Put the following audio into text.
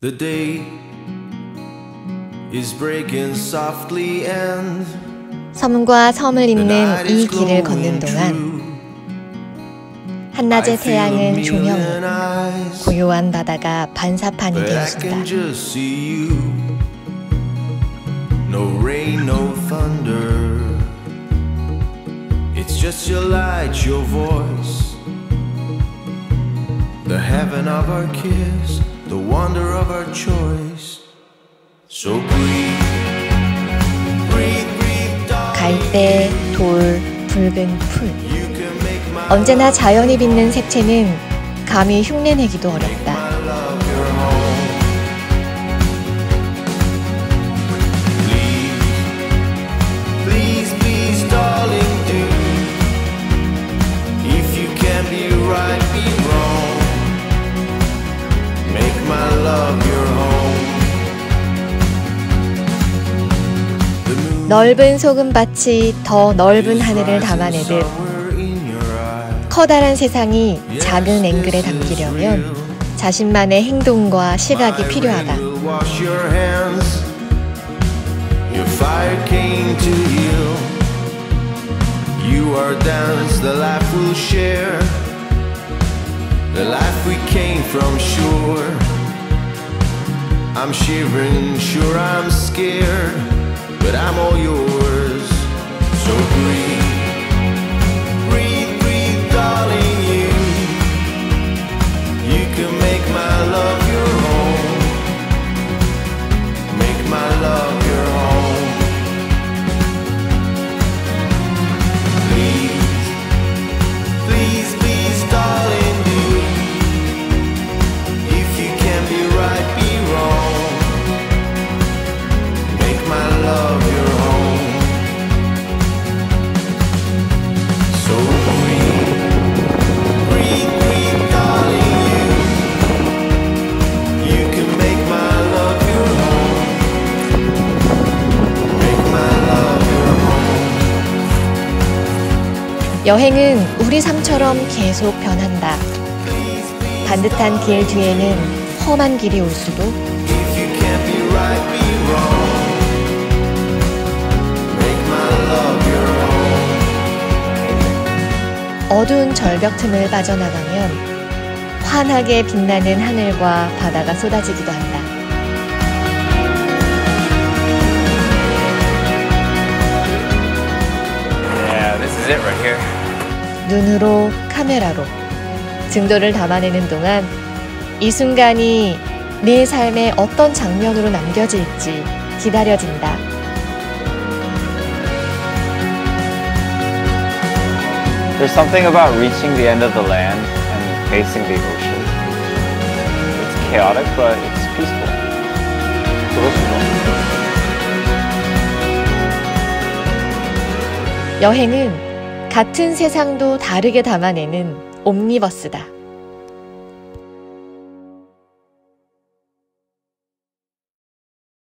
The day is breaking softly and 섬과 섬을 the 잇는 이 길을 걷는 동안. 한낮의 태양은 조명이 고요한 바다가 반사판이 but I 되어준다. can just see you. No rain, no thunder. It's just your light, your voice. The heaven of our kiss, the wonder of our choice. So breathe, breathe, breathe. 갈대, 돌, 붉은 풀. 언제나 자연이 빚는 색채는 감히 흉내내기도 어렵다. 넓은 소금밭이 더 넓은 하늘을 담아내듯. 커다란 세상이 작은 앵글에 담기려면 자신만의 행동과 시각이 필요하다. I'm shivering, sure I'm scared, but I'm all yours. So breathe, 여행은 우리 삶처럼 계속 변한다. 반듯한 길 뒤에는 험한 길이 올 수도. 어두운 절벽 틈을 빠져나가면 환하게 빛나는 하늘과 바다가 쏟아지기도 한다. 눈으로 카메라로 증도를 담아내는 동안 이 순간이 내 삶의 어떤 장면으로 남겨질지 기다려진다. There's something about reaching the end of the land and facing the ocean. It's chaotic, but it's peaceful. 그럴 수가. 여행은 같은 세상도 다르게 담아내는 옴니버스다.